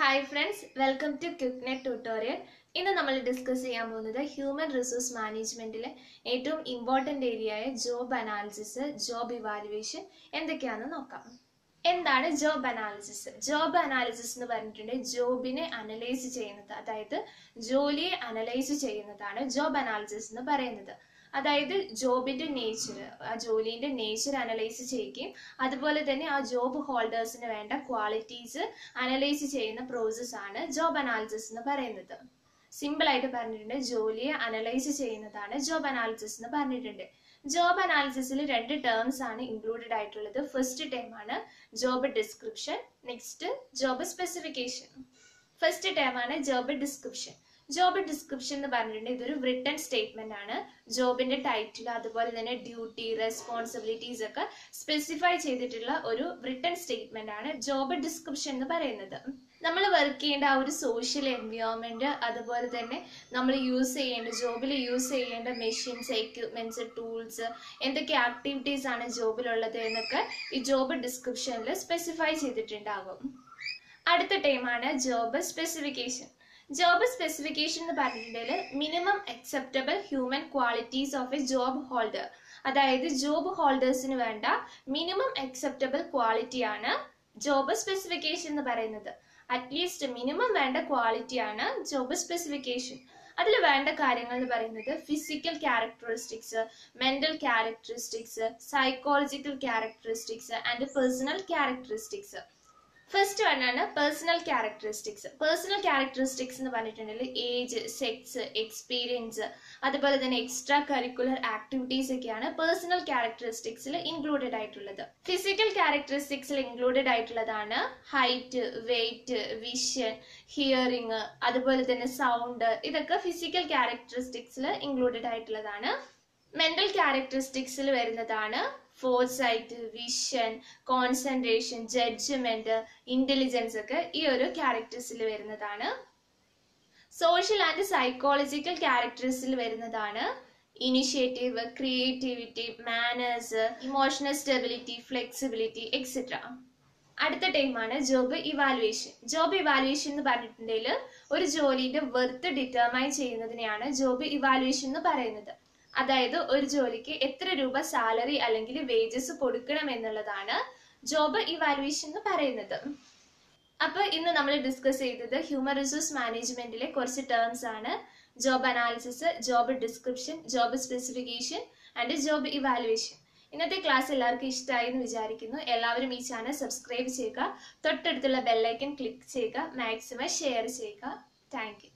Hi friends welcome to Qnet tutorial ഇന്ന് നമ്മൾ discuss ചെയ്യാൻ പോകുന്നത് ഹ്യൂമൻ റിസോഴ്സ് മാനേജ്മെന്റിലെ ഏറ്റവും ഇമ്പോർട്ടന്റ് ഏരിയയായ ജോബ് അനാലിസിസ് ജോബ് ഇവാലുവേഷൻ എന്തൊക്കെയാണെന്ന് നോക്കാം. എന്താണ് ജോബ് അനാലിസിസ് ജോബ് അനാലിസിസ് എന്ന് പറഞ്ഞിട്ടുണ്ടെങ്കിൽ ജോബിനെ അനലൈസ് ചെയ്യുന്നത്. അതായത് ജോലിയെ അനലൈസ് ചെയ്യുന്നതാണ് ജോബ് അനാലിസിസ് എന്ന് പറയുന്നത്. അതായത് ജോബിന്റെ നേച്ചർ ആ ജോലിന്റെ നേച്ചർ അനലൈസ് ചെയ്യുകയും അതുപോലെ തന്നെ ആ ജോബ് ഹോൾഡേഴ്സിന് വേണ്ട ക്വാളിറ്റീസ് അനലൈസ് ചെയ്യുന്ന പ്രോസസ് ആണ് ജോബ് അനാലിസിസ് എന്ന് പറയുന്നത്. സിമ്പിൾ ആയിട്ട് പറഞ്ഞിട്ടുണ്ട് ജോലിയെ അനലൈസ് ചെയ്യുന്നതാണ് ജോബ് അനാലിസിസ് എന്ന് പറഞ്ഞിട്ടുണ്ട്. ജോബ് അനാലിസിസിൽ രണ്ട് ടേംസ് ആണ് ഇൻക്ലൂഡഡ് ആയിട്ടുള്ളത്. ഫസ്റ്റ് ടേം ആണ് job description next job specification first term ആണ് ജോബ് ഡിസ്ക്രിപ്ഷൻ ജോബ് ഡിസ്ക്രിപ്ഷൻ എന്ന് പറഞ്ഞിട്ടുണ്ടെങ്കിൽ ഇതൊരു റിട്ടേൺ സ്റ്റേറ്റ്മെന്റ് ആണ്. ജോബിന്റെ ടൈറ്റിൽ അതുപോലെ തന്നെ ഡ്യൂട്ടി റെസ്പോൺസിബിലിറ്റീസ് ഒക്കെ സ്പെസിഫൈ ചെയ്തിട്ടുള്ള ഒരു റിട്ടേൺ സ്റ്റേറ്റ്മെന്റ് ആണ് ജോബ് ഡിസ്ക്രിപ്ഷൻ എന്ന് പറയുന്നത്. നമ്മൾ വർക്ക് ചെയ്യേണ്ട ആ ഒരു സോഷ്യൽ എൻവയോൺമെന്റ് അതുപോലെ തന്നെ നമ്മൾ യൂസ് ചെയ്യേണ്ട ജോബിൽ യൂസ് ചെയ്യേണ്ട മെഷീൻസ് എക്യുപ്മെന്റ്സ് ടൂൾസ് എന്തൊക്കെ ആക്ടിവിറ്റീസ് ആണ് ജോബിലുള്ളത് എന്നൊക്കെ ഈ ജോബ് ഡിസ്ക്രിപ്ഷനിൽ സ്പെസിഫൈ ചെയ്തിട്ടുണ്ടാകും. അടുത്ത ടൈമാണ് ജോബ് സ്പെസിഫിക്കേഷൻ ജോബ് സ്പെസിഫിക്കേഷൻ എന്ന് പറഞ്ഞിട്ടുണ്ടെങ്കിൽ minimum acceptable human qualities of a job holder അതായത് ജോബ് ഹോൾഡേഴ്സിന് വേണ്ട മിനിമം അക്സെപ്റ്റബിൾ ക്വാളിറ്റി ആണ് ജോബ് സ്പെസിഫിക്കേഷൻ എന്ന് പറയുന്നത്. അറ്റ്ലീസ്റ്റ് മിനിമം വേണ്ട ക്വാളിറ്റി ആണ് ജോബ് സ്പെസിഫിക്കേഷൻ അതിൽ വേണ്ട കാര്യങ്ങൾ എന്ന് പറയുന്നത് physical characteristics mental characteristics psychological characteristics and personal characteristics first വണ്ണാണ് personal characteristics personal characteristics എന്ന് പറഞ്ഞിട്ടുണ്ടെങ്കിൽ ഏജ് സെക്സ് എക്സ്പീരിയൻസ് അതുപോലെ തന്നെ എക്സ്ട്രാ കരിക്കുലർ ആക്ടിവിറ്റീസ് ഒക്കെയാണ് പേഴ്സണൽ ക്യാരക്ടറിസ്റ്റിക്സിൽ ഇൻക്ലൂഡഡ് ആയിട്ടുള്ളത്. ഫിസിക്കൽ ക്യാരക്ടറിസ്റ്റിക്സിൽ ഇൻക്ലൂഡഡ് ആയിട്ടുള്ളതാണ് ഹൈറ്റ് വെയിറ്റ് വിഷൻ ഹിയറിങ് അതുപോലെ തന്നെ സൗണ്ട് ഇതൊക്കെ ഫിസിക്കൽ ക്യാരക്ടറിസ്റ്റിക്സിൽ ഇൻക്ലൂഡഡ് ആയിട്ടുള്ളതാണ്. മെന്റൽ ക്യാരക്ടറിസ്റ്റിക്സിൽ വരുന്നതാണ് foresight vision concentration judgement intelligence ഒക്കെ ഈ ഒരു ക്യാരക്ടേഴ്സിൽ വരുന്നതാണ്. സോഷ്യൽ ആൻഡ് സൈക്കോളജിക്കൽ ക്യാരക്ടേഴ്സിൽ വരുന്നതാണ്. Initiative creativity manners emotional stability flexibility etcetera അടുത്ത ടൈമാണ് ജോബ് ഇവാലുവേഷൻ ജോബ് ഇവാലുവേഷൻ എന്ന് പറഞ്ഞിട്ടുണ്ടെങ്കിൽ ഒരു ജോലിയുടെ വെർത്ത് ഡിറ്റർമൈൻ ചെയ്യുന്നതിനെയാണ് ജോബ് ഇവാലുവേഷൻ എന്ന് പറയുന്നത്. അതായത് ഒരു ജോലിക്ക് എത്ര രൂപ സാലറി അല്ലെങ്കിൽ വേജസ് കൊടുക്കണം എന്നുള്ളതാണ് ജോബ് ഇവാലുവേഷൻ എന്ന് പറയുന്നത്. അപ്പൊ ഇന്ന് നമ്മൾ ഡിസ്കസ് ചെയ്തത് ഹ്യൂമൻ റിസോഴ്സ് മാനേജ്മെന്റിലെ കുറച്ച് ടേംസ് ആണ്. Job analysis job description job specification and job evaluation ഇന്നത്തെ ക്ലാസ് എല്ലാവർക്കും ഇഷ്ടമായി എന്ന് വിചാരിക്കുന്നു. എല്ലാവരും ഈ ചാനൽ സബ്സ്ക്രൈബ് ചെയ്യുക. തൊട്ടടുത്തുള്ള ബെല്ലൈക്കൻ ക്ലിക്ക് ചെയ്യുക. മാക്സിമം ഷെയർ ചെയ്യുക. താങ്ക്